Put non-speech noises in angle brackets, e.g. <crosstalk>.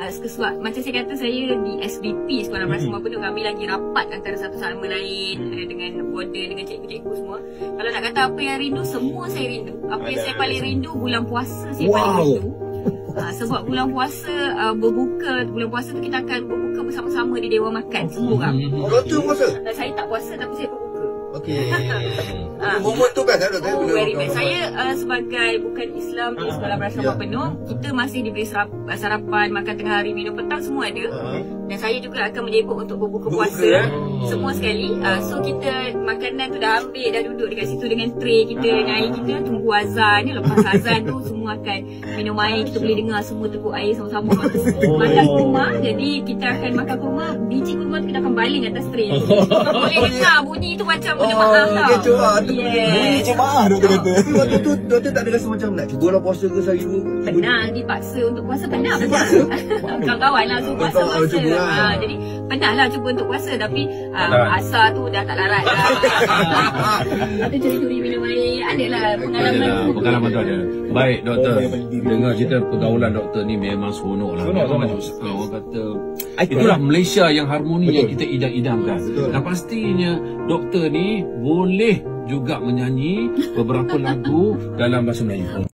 uh, sebab macam saya kata saya di SBP Sekolah Beras Semua Penuh kami lagi rapat antara satu sama lain uh, dengan border dengan cikgu-cikgu semua. Kalau nak kata apa yang rindu semua saya rindu. Apa yang saya paling rindu bulan puasa saya Wow. paling rindu. Uh, sebab bulan puasa uh, berbuka bulan puasa tu kita akan berbuka bersama-sama di dewan makan semua orang. Oh, doktor puasa? Uh, saya tak puasa tapi saya berbuka. Okey. <laughs> Ah. Momen tu best kan doktor? Oh, Bila very best. Saya uh, sebagai bukan Islam di sekolah berasrama Ya. penuh, kita masih diberi serap, sarapan, makan tengah hari, minum petang semua ada. Ah. Dan saya juga akan menjemput untuk berbuka puasa eh? semua sekali. Uh, so kita makanan tu dah ambil, dah duduk dekat situ dengan tray kita dengan air kita tunggu azan ni. Lepas azan tu semua akan minum air, kita boleh dengar semua teguk air sama-sama. <laughs> Tu makan kurma. Jadi kita akan makan kurma, biji kurma tu kita akan baling atas tray. <laughs> boleh dengar bunyi tu macam Oh, jemaah tau. kecoh lah. Yes. Jemaah doktor kata. Tapi waktu tu doktor tak ada rasa macam nak cuba lah puasa ke sehari dua? Pernah dipaksa untuk puasa pernah pernah. <laughs> Kawan-kawan lah suruh puasa puasa. lah. Ha, jadi pernah lah cuba untuk puasa tapi uh, asar tu dah tak larat dah. <laughs> Lepas tu curi-curi minum air. Adalah pengalaman Adalah, tu. pengalaman tu ada. Baik doktor, dengar cerita pergaulan doktor ni memang seronok lah. Seronok, macam orang kata itulah Malaysia yang harmoni yang kita idam-idamkan. Betul. Dan pastinya doktor ni boleh juga menyanyi beberapa lagu dalam bahasa Melayu.